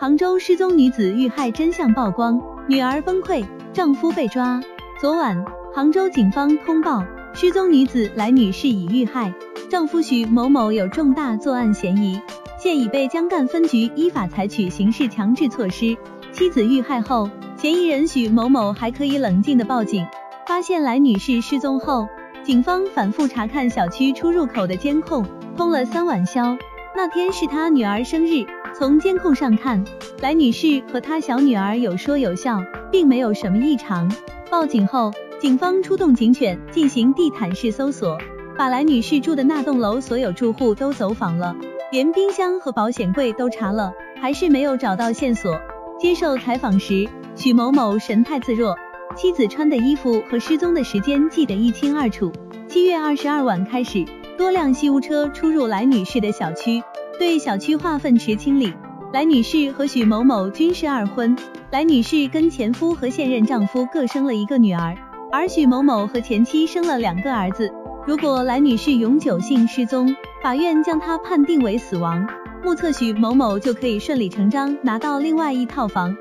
杭州失踪女子遇害真相曝光，女儿崩溃，丈夫被抓。昨晚，杭州警方通报，失踪女子来女士已遇害，丈夫许某某有重大作案嫌疑，现已被江干分局依法采取刑事强制措施。妻子遇害后，嫌疑人许某某还可以冷静的报警。发现来女士失踪后，警方反复查看小区出入口的监控，通了三晚宵。那天是她女儿生日。从监控上看，来女士和她小女儿有说有笑，并没有什么异常。报警后，警方出动警犬进行地毯式搜索，把来女士住的那栋楼所有住户都走访了，连冰箱和保险柜都查了，还是没有找到线索。接受采访时，许某某神态自若，妻子穿的衣服和失踪的时间记得一清二楚。七月二十二晚开始，多辆西屋车出入来女士的小区。对小区化粪池清理。来女士和许某某均是二婚，来女士跟前夫和现任丈夫各生了一个女儿，而许某某和前妻生了两个儿子。如果来女士永久性失踪，法院将她判定为死亡，目测许某某就可以顺理成章拿到另外一套房。